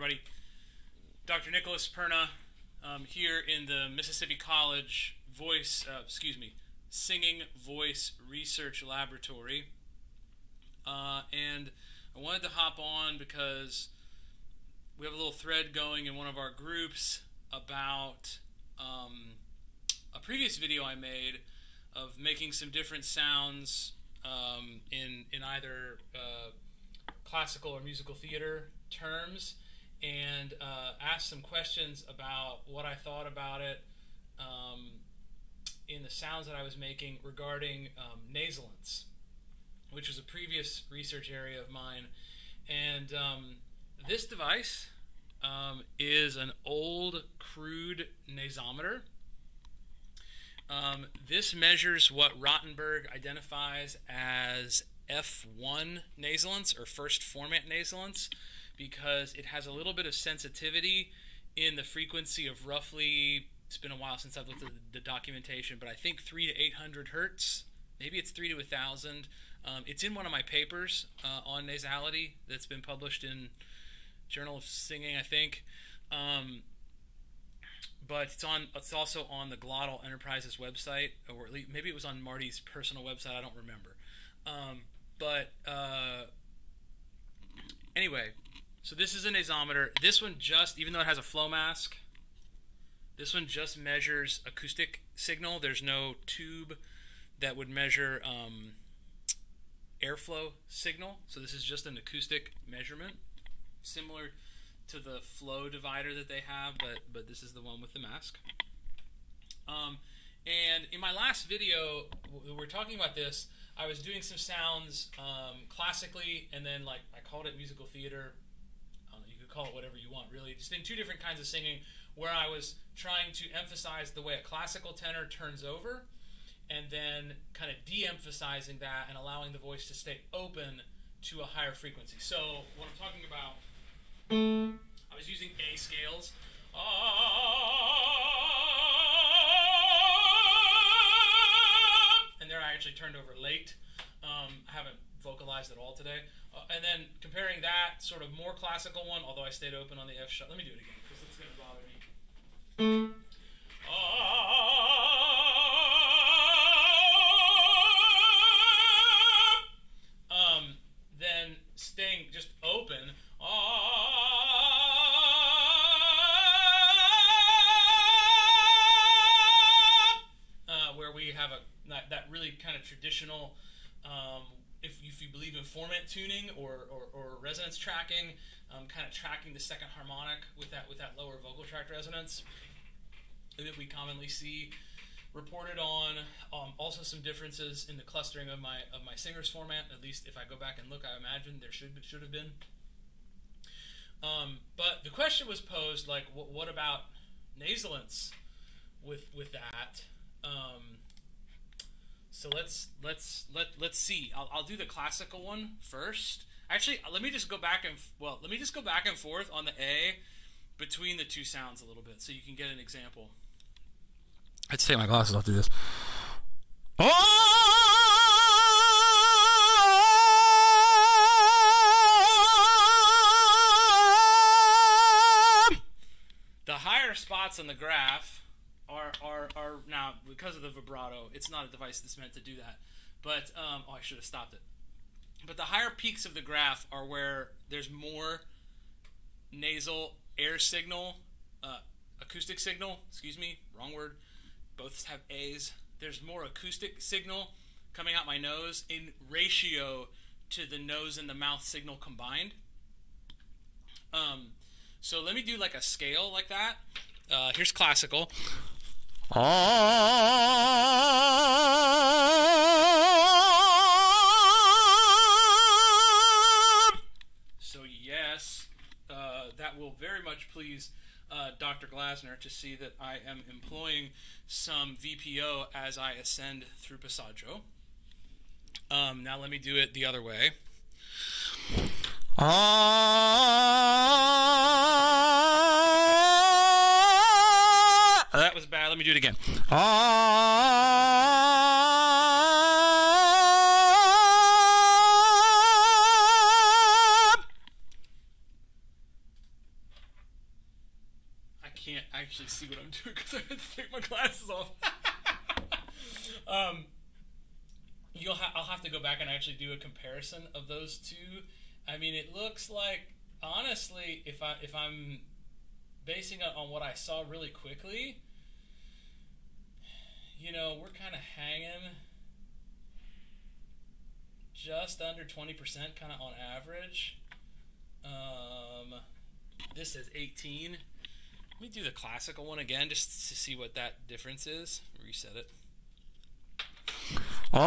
everybody. Dr. Nicholas Perna um, here in the Mississippi College Voice, uh, excuse me, Singing Voice Research Laboratory. Uh, and I wanted to hop on because we have a little thread going in one of our groups about um, a previous video I made of making some different sounds um, in in either uh, classical or musical theater terms, and uh, asked some questions about what I thought about it um, in the sounds that I was making regarding um, which was a previous research area of mine, and um, this device um, is an old crude nasometer. Um, this measures what Rothenberg identifies as F1 nasalance or first formant nasalance because it has a little bit of sensitivity in the frequency of roughly, it's been a while since I've looked at the documentation, but I think 3 to 800 hertz. Maybe it's 3 to a 1,000. Um, it's in one of my papers uh, on nasality that's been published in Journal of Singing, I think. Um, but it's on. It's also on the Glottal Enterprises website, or at least maybe it was on Marty's personal website. I don't remember. Um, but uh, anyway, so this is an nasometer. This one just, even though it has a flow mask, this one just measures acoustic signal. There's no tube that would measure um, airflow signal. So this is just an acoustic measurement, similar to the flow divider that they have, but but this is the one with the mask. Um, and in my last video, we were talking about this. I was doing some sounds um, classically, and then like I called it musical theater. I don't know, you could call it whatever you want, really. Just in two different kinds of singing, where I was trying to emphasize the way a classical tenor turns over, and then kind of de-emphasizing that and allowing the voice to stay open to a higher frequency. So what I'm talking about I was using A scales. And there I actually turned over late. Um, I haven't vocalized at all today. Uh, and then comparing that sort of more classical one, although I stayed open on the F sharp. Let me do it again because it's going to bother me. Or, or, or resonance tracking, um, kind of tracking the second harmonic with that with that lower vocal tract resonance that we commonly see reported on. Um, also, some differences in the clustering of my of my singers formant. At least, if I go back and look, I imagine there should should have been. Um, but the question was posed like, what, what about nasalance with with that? Um, so let's let's let let's see. I'll, I'll do the classical one first. Actually, let me just go back and well, let me just go back and forth on the A between the two sounds a little bit, so you can get an example. Let's take my glasses off. To do this. The higher spots on the graph are, are, are now because of the vibrato. It's not a device that's meant to do that. But um, oh, I should have stopped it. But the higher peaks of the graph are where there's more nasal air signal, uh, acoustic signal. Excuse me, wrong word. Both have A's. There's more acoustic signal coming out my nose in ratio to the nose and the mouth signal combined. Um, so let me do like a scale like that. Uh, here's classical. So please uh, Dr. Glasner to see that I am employing some VPO as I ascend through Passaggio. Um, now let me do it the other way. Ah, That was bad. Let me do it again. can't off. um, you'll ha- I'll have to go back and actually do a comparison of those two. I mean, it looks like honestly, if I if I'm basing it on what I saw really quickly, you know, we're kind of hanging just under 20%, kind of on average. Um, this is 18. Let me do the classical one again just to see what that difference is. Reset it. Ah.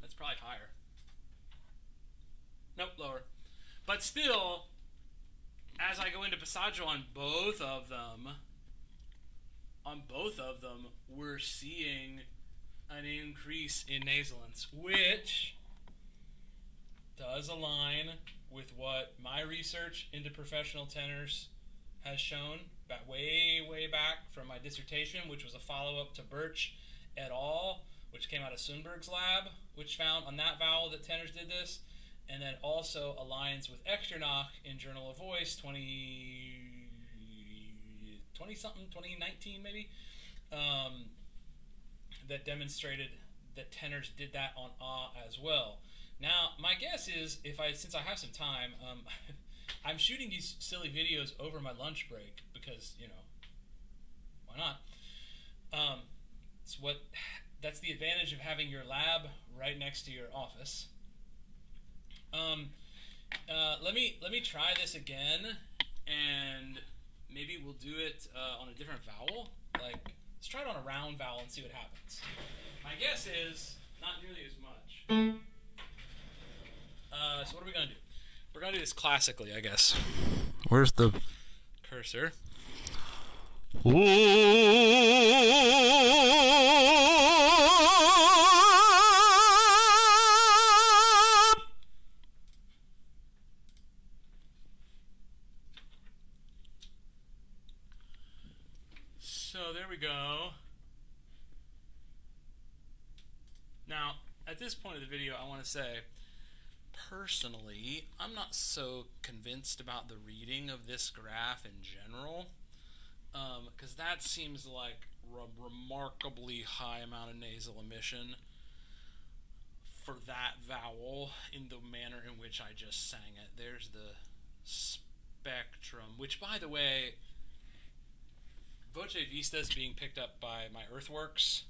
That's probably higher. Nope, lower. But still, as I go into passaggio on both of them, on both of them, we're seeing an increase in nasalance, which does align with what my research into professional tenors has shown back way, way back from my dissertation, which was a follow up to Birch et al., which came out of Sundberg's lab, which found on that vowel that tenors did this, and then also aligns with Echternach in Journal of Voice 20, 20 something, 2019 maybe, um, that demonstrated that tenors did that on ah as well. Now, my guess is if I, since I have some time, um, I'm shooting these silly videos over my lunch break because you know, why not? Um, it's what that's the advantage of having your lab right next to your office. Um, uh, let me let me try this again, and maybe we'll do it uh, on a different vowel. Like let's try it on a round vowel and see what happens. My guess is not nearly as much. Uh, so what are we gonna do? We're gonna do this classically, I guess. Where's the Cursor. So there we go. Now, at this point of the video, I want to say, personally, I'm not so convinced about the reading of this graph in general, um, because that seems like a remarkably high amount of nasal emission for that vowel in the manner in which I just sang it. There's the spectrum, which, by the way, Voce Vista is being picked up by my Earthworks.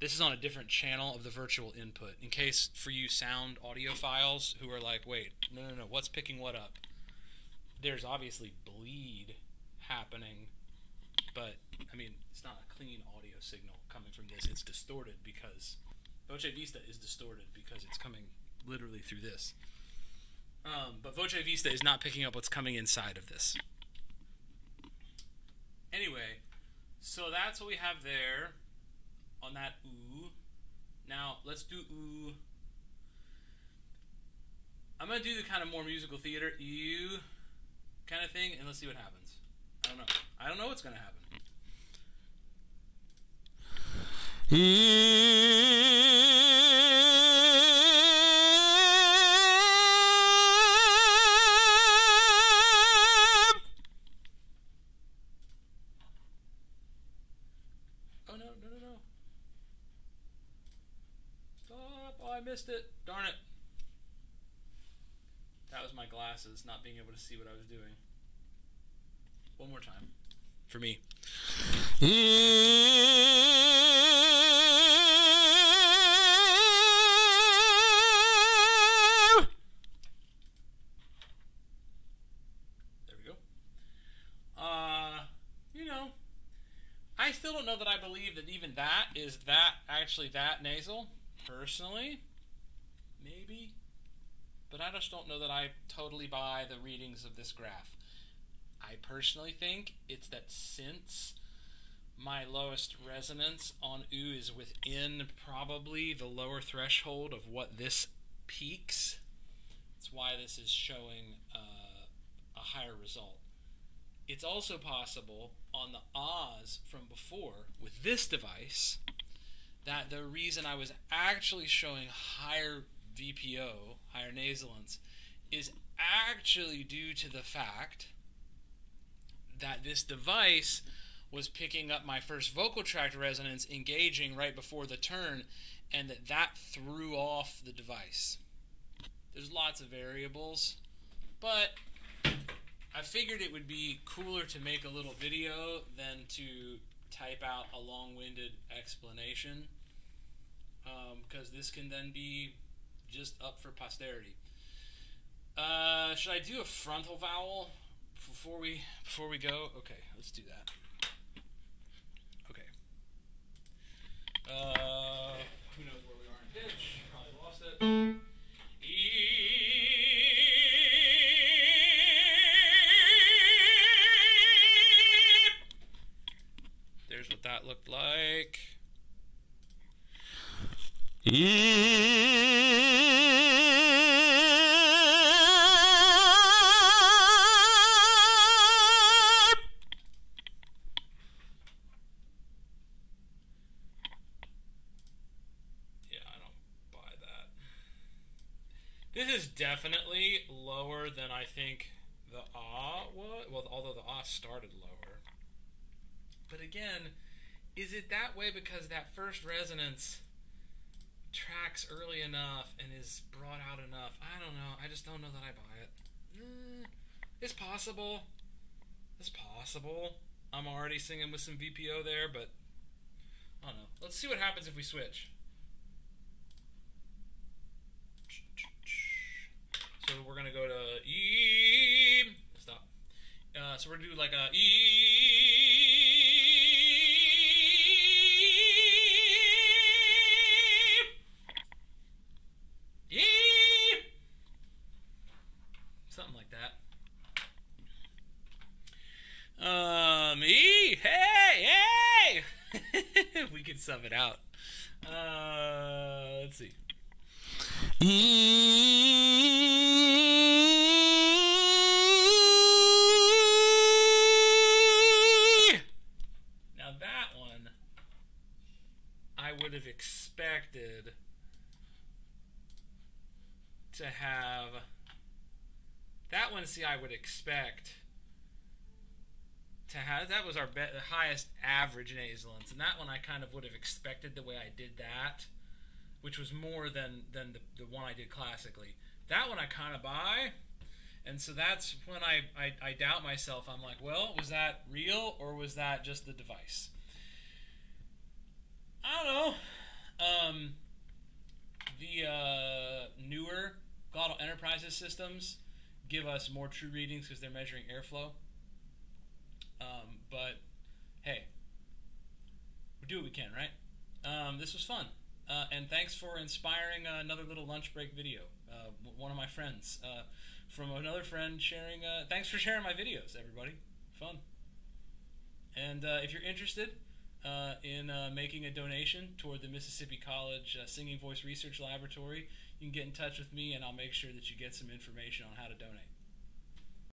This is on a different channel of the virtual input. In case for you sound audiophiles who are like, wait, no, no, no, what's picking what up? There's obviously bleed happening, but I mean, it's not a clean audio signal coming from this. It's distorted because Voce Vista is distorted because it's coming literally through this. Um, but Voce Vista is not picking up what's coming inside of this. Anyway, so that's what we have there on that ooh. Now let's do ooh. I'm gonna do the kind of more musical theater ew kind of thing, and let's see what happens. I don't know. I don't know what's gonna happen. I missed it. Darn it. That was my glasses not being able to see what I was doing. One more time. For me. There we go. Uh, you know, I still don't know that I believe that even that is that actually that nasal. Personally, maybe, but I just don't know that I totally buy the readings of this graph. I personally think it's that since my lowest resonance on oo is within probably the lower threshold of what this peaks, that's why this is showing uh, a higher result. It's also possible on the Oz from before with this device that the reason I was actually showing higher VPO, higher nasalance, is actually due to the fact that this device was picking up my first vocal tract resonance engaging right before the turn and that that threw off the device. There's lots of variables, but I figured it would be cooler to make a little video than to type out a long-winded explanation because um, this can then be just up for posterity. Uh, should I do a frontal vowel before we before we go? Okay, let's do that. Okay. Uh, who knows where we are in pitch? Probably lost it. There's what that looked like. This is definitely lower than I think the ah was. Well, although the ah started lower. But again, is it that way because that first resonance tracks early enough and is brought out enough? I don't know. I just don't know that I buy it. Eh, it's possible. It's possible. I'm already singing with some VPO there, but I don't know. Let's see what happens if we switch. So we're gonna go to E. Stop. Uh, so we're gonna do like a. E. can sub it out. Uh, let's see. Now that one, I would have expected to have. That one, see, I would expect to have. That was our be- highest average nasalance, and that one I kind of would have expected the way I did that which was more than than the, the one I did classically. That one I kind of buy, and so that's when I, I I doubt myself. I'm like, well, was that real or was that just the device? I don't know. Um, the uh, newer Glottal Enterprises systems give us more true readings because they're measuring airflow. Um, but hey, we do what we can, right? Um, this was fun. Uh, and thanks for inspiring uh, another little lunch break video. Uh, one of my friends uh, from another friend sharing. Uh, thanks for sharing my videos, everybody. Fun. And uh, if you're interested in making a donation toward the Mississippi College Singing Voice Research Laboratory, you can get in touch with me, and I'll make sure that you get some information on how to donate.